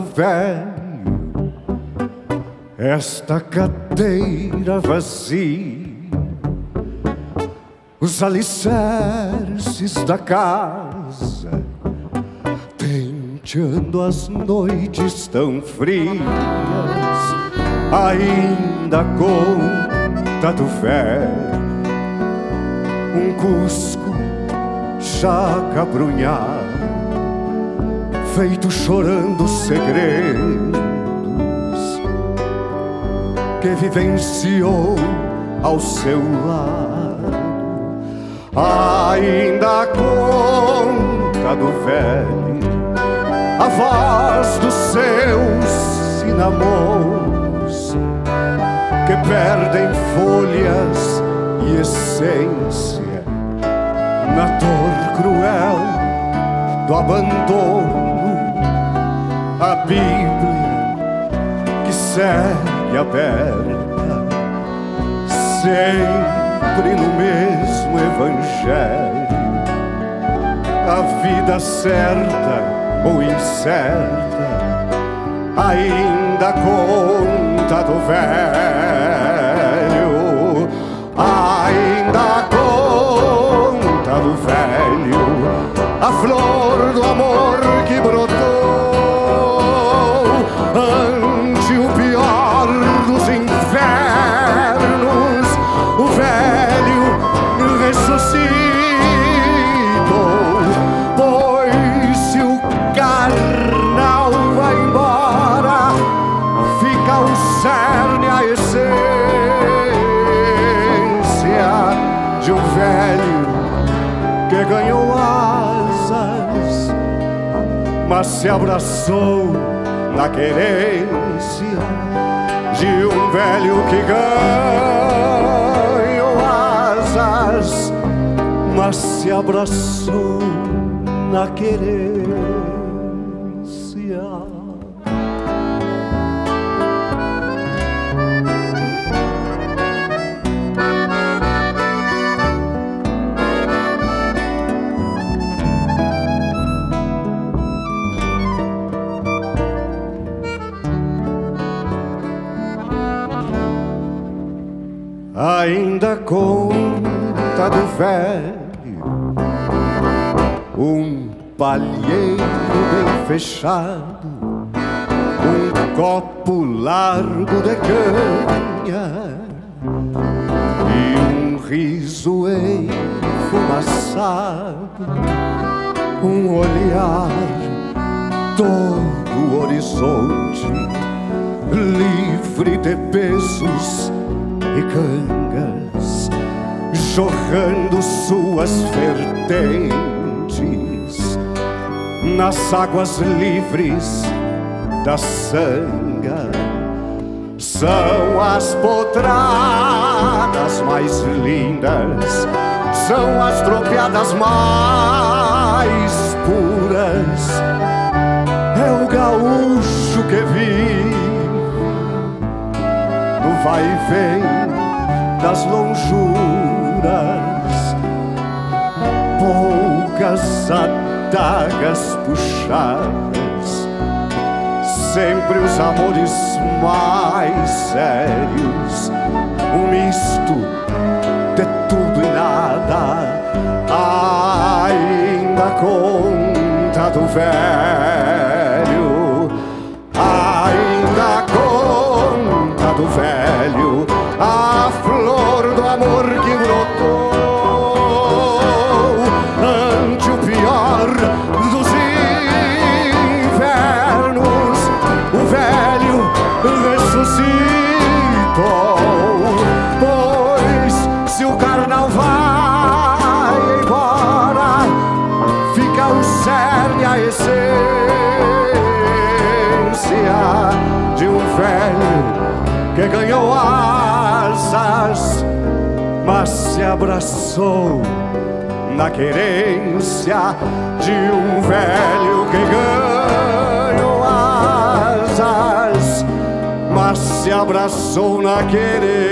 velho esta cadeira vazia, os alicerces da casa, penteando as noites tão frias, ainda conta do velho, um cusco já cabrunhado, feito chorando segredo que vivenciou ao seu lado. Ainda conta do velho a voz dos seus cinamons que perdem folhas e essência na dor cruel do abandono. A Bíblia que segue aberta, sempre no mesmo Evangelho. A vida certa ou incerta, ainda conta do velho, mas se abraçou na querência de um velho que ganhou asas, mas se abraçou na querência. Ainda conta do velho um palheiro bem fechado, um copo largo de canha e um riso enfumaçado, um olhar todo o horizonte livre de pesos e cangas, jorrando suas vertentes nas águas livres da sanga. São as potradas mais lindas, são as tropeadas mais puras. É o gaúcho que vive no vai e vem das lonjuras, poucas adagas puxadas, sempre os amores mais sérios, um misto de tudo e nada, ainda conta do velho, que ganhou asas, mas se abraçou na querência de um velho que ganhou asas, mas se abraçou na querência